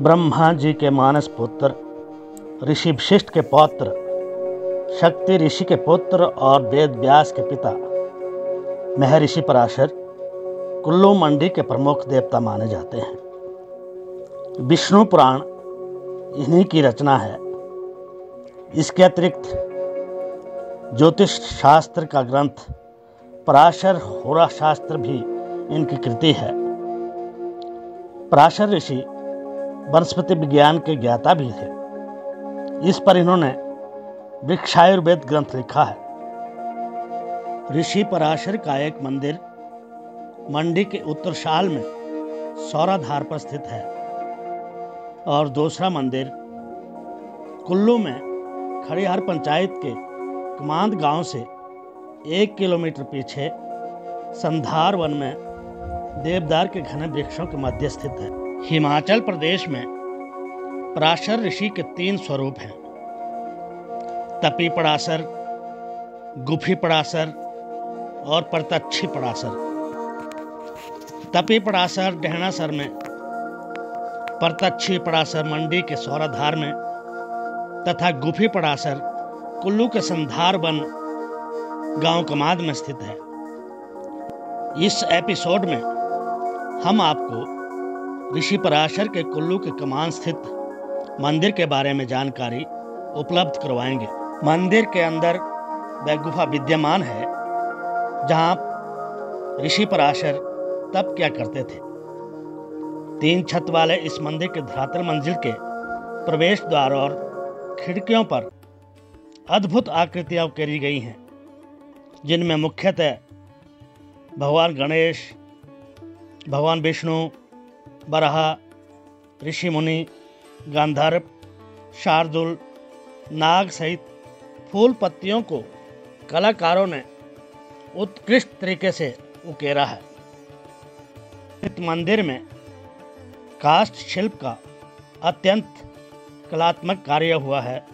ब्रह्मा जी के मानस पुत्र, ऋषि वशिष्ठ के पौत्र, शक्ति ऋषि के पुत्र और वेद व्यास के पिता। महर्षि पराशर, कुल्लू मंडी के प्रमुख देवता माने जाते हैं। विष्णु पुराण इन्हीं की रचना है। इसके अतिरिक्त ज्योतिष शास्त्र का ग्रंथ, पराशर होरा शास्त्र भी इनकी कृति है। पराशर ऋषि वनस्पति विज्ञान के ज्ञाता भी थे। इस पर इन्होंने वृक्षायुर्वेद ग्रंथ लिखा है। ऋषि पराशर का एक मंदिर मंडी के उत्तर शाल में सौराधार पर स्थित है। और दूसरा मंदिर कुल्लू में खड़ियार पंचायत के कमांद गाँव से एक किलोमीटर पीछे संधार वन में देवदार के घने वृक्षों के मध्य स्थित है। हिमाचल प्रदेश में पराशर ऋषि के तीन स्वरूप हैं। तपी पड़ासर गुफी पड़ासर और प्रतक्षी पड़ासर तपी पड़ासर डहनासर में प्रतक्षी पड़ासर मंडी के सौराधार में तथा गुफी पड़ासर कुल्लू के संधार वन गाँव कमाद में स्थित है। इस एपिसोड में हम आपको ऋषि पराशर के कुल्लू के कमान स्थित मंदिर के बारे में जानकारी उपलब्ध करवाएँगे। मंदिर के अंदर वह गुफा विद्यमान है, जहाँ ऋषि पराशर तप क्या करते थे। तीन छत वाले इस मंदिर के धरातल मंजिल के प्रवेश द्वार और खिड़कियों पर अद्भुत आकृतियाँ करी गई हैं, जिनमें मुख्यतः भगवान गणेश, भगवान विष्णु बरहा ऋषि मुनि गांधर्व शार्दुल, नाग सहित फूल पत्तियों को कलाकारों ने उत्कृष्ट तरीके से उकेरा है। इस मंदिर में कास्ट शिल्प का अत्यंत कलात्मक कार्य हुआ है।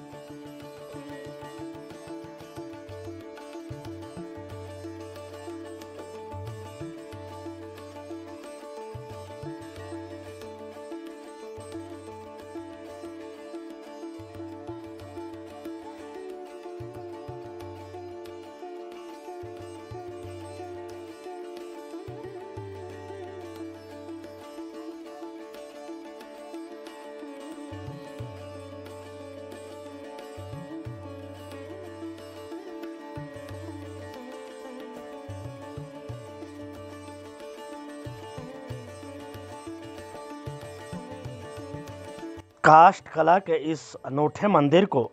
काष्ठ कला के इस अनूठे मंदिर को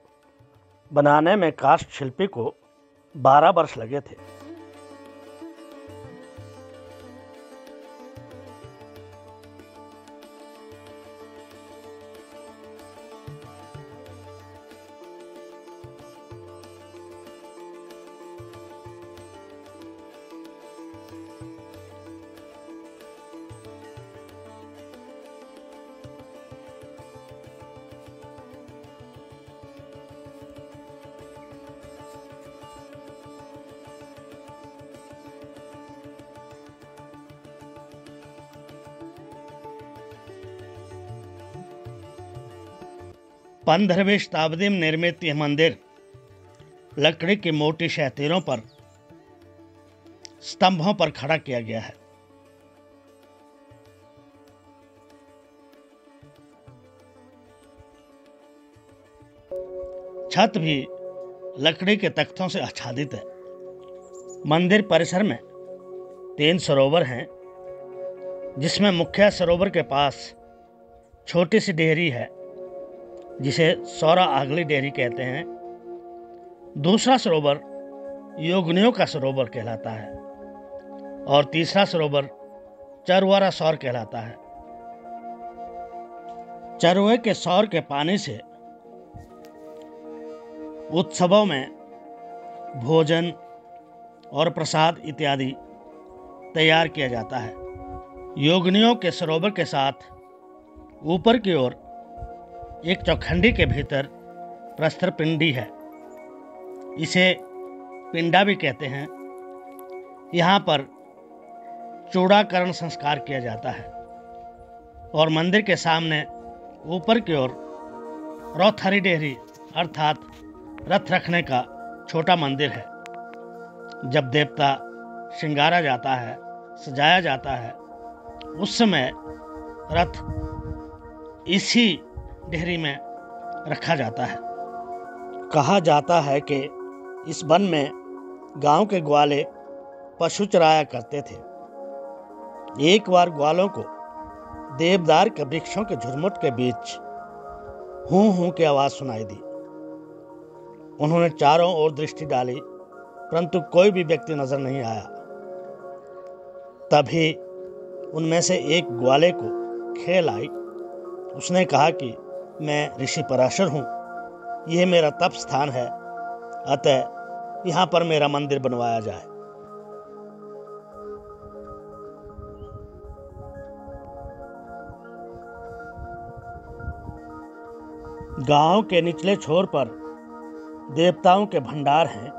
बनाने में काष्ठ शिल्पी को 12 वर्ष लगे थे। पंद्रहवीं शताब्दी में निर्मित यह मंदिर लकड़ी की मोटी शहतीरों पर, स्तंभों पर खड़ा किया गया है। छत भी लकड़ी के तख्तों से आच्छादित है। मंदिर परिसर में तीन सरोवर हैं, जिसमें मुख्य सरोवर के पास छोटी सी डेहरी है। जिसे सौरा आगली डेहरी कहते हैं, दूसरा सरोवर योगनियों का सरोवर कहलाता है और तीसरा सरोवर चरवारा सौर कहलाता है। चरवे के सौर के पानी से उत्सवों में भोजन और प्रसाद इत्यादि तैयार किया जाता है। योगनियों के सरोवर के साथ ऊपर की ओर एक चौखंडी के भीतर प्रस्तर पिंडी है। इसे पिंडा भी कहते हैं। यहाँ पर चूड़ाकरण संस्कार किया जाता है और मंदिर के सामने ऊपर की ओर रौथरी डेहरी अर्थात रथ रखने का छोटा मंदिर है। जब देवता श्रृंगारा जाता है, सजाया जाता है, उस समय रथ इसी डेहरी में रखा जाता है। कहा जाता है कि इस वन में गाँव के ग्वाले पशु चराया करते थे। एक बार ग्वालों को देवदार के वृक्षों के झुरमुट के बीच हूँ हूँ की आवाज़ सुनाई दी। उन्होंने चारों ओर दृष्टि डाली, परंतु कोई भी व्यक्ति नज़र नहीं आया। तभी उनमें से एक ग्वाले को खेल आई। उसने कहा कि मैं ऋषि पराशर हूँ। यह मेरा तप स्थान है। अतः यहाँ पर मेरा मंदिर बनवाया जाए। गाँव के निचले छोर पर देवताओं के भंडार हैं,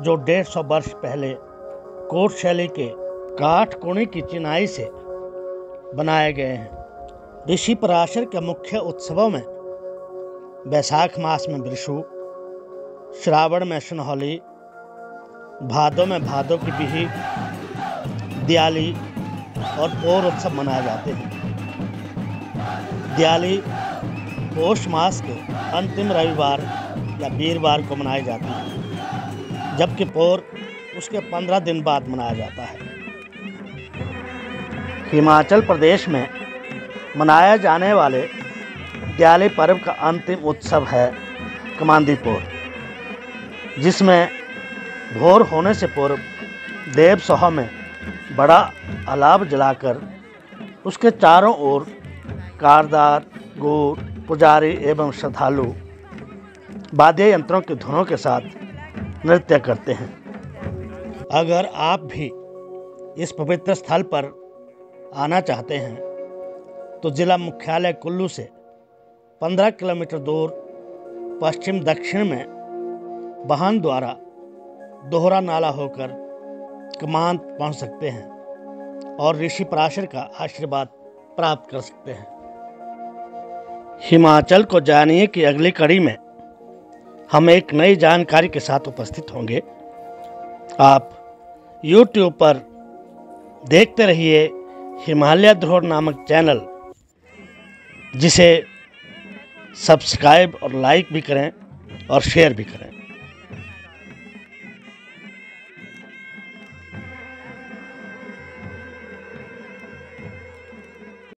जो डेढ़ सौ वर्ष पहले कोट शैली के काठ कोणी की चिनाई से बनाए गए हैं। ऋषि पराशर के मुख्य उत्सवों में बैसाख मास में वृषु श्रावण में सुनहौली भादों में भादों की बिही, दियाली और पौर उत्सव मनाए जाते हैं। दियाली पोष मास के अंतिम रविवार या वीरवार को मनाई जाती है, जबकि पौर उसके पंद्रह दिन बाद मनाया जाता है। हिमाचल प्रदेश में मनाया जाने वाले दियाली पर्व का अंतिम उत्सव है कमांदीपोर, जिसमें भोर होने से पूर्व देव सभा में बड़ा अलाव जलाकर उसके चारों ओर कारदार गुड़ पुजारी एवं श्रद्धालु वाद्य यंत्रों के धुनों के साथ नृत्य करते हैं। अगर आप भी इस पवित्र स्थल पर आना चाहते हैं तो जिला मुख्यालय कुल्लू से 15 किलोमीटर दूर पश्चिम दक्षिण में वाहन द्वारा दोहरा नाला होकर कमांत पहुँच सकते हैं और ऋषि पराशर का आशीर्वाद प्राप्त कर सकते हैं। हिमाचल को जानिए कि अगली कड़ी में हम एक नई जानकारी के साथ उपस्थित होंगे। आप YouTube पर देखते रहिए हिमालय ध्रोह नामक चैनल। जिसे सब्सक्राइब और लाइक भी करें और शेयर भी करें।